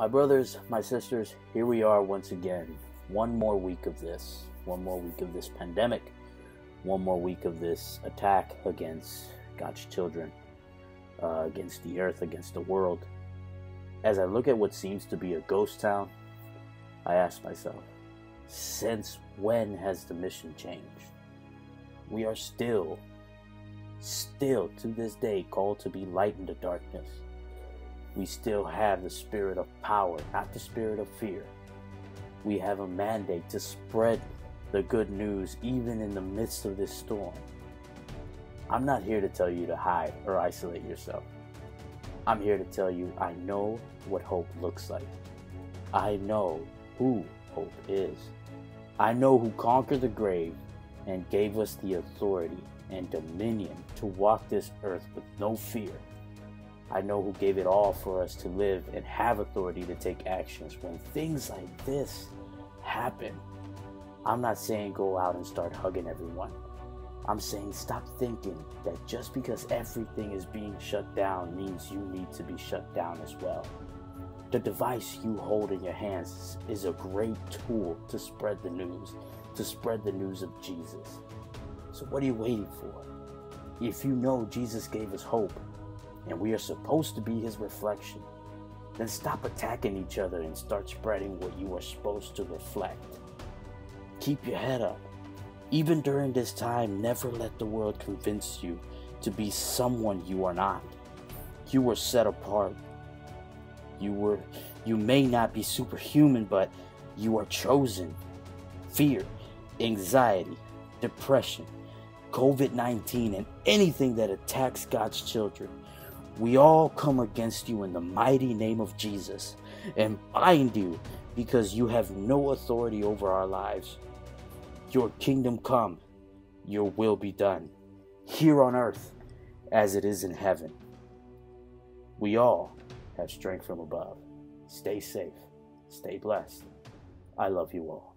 My brothers, my sisters, here we are once again. One more week of this. One more week of this pandemic. One more week of this attack against God's children, uh, against the earth, against the world. As I look at what seems to be a ghost town, I ask myself, since when has the mission changed? We are still, still to this day called to be light in the darkness we still have the spirit of power, not the spirit of fear. We have a mandate to spread the good news even in the midst of this storm. I'm not here to tell you to hide or isolate yourself. I'm here to tell you I know what hope looks like. I know who hope is. I know who conquered the grave and gave us the authority and dominion to walk this earth with no fear I know who gave it all for us to live and have authority to take actions when things like this happen. I'm not saying go out and start hugging everyone. I'm saying stop thinking that just because everything is being shut down means you need to be shut down as well. The device you hold in your hands is a great tool to spread the news, to spread the news of Jesus. So, what are you waiting for? If you know Jesus gave us hope, and we are supposed to be his reflection, then stop attacking each other and start spreading what you are supposed to reflect. Keep your head up. Even during this time, never let the world convince you to be someone you are not. You were set apart. You were you may not be superhuman, but you are chosen. Fear, anxiety, depression, COVID 19, and anything that attacks God's children we all come against you in the mighty name of Jesus and bind you because you have no authority over our lives. Your kingdom come, your will be done, here on earth as it is in heaven. We all have strength from above. Stay safe, stay blessed. I love you all.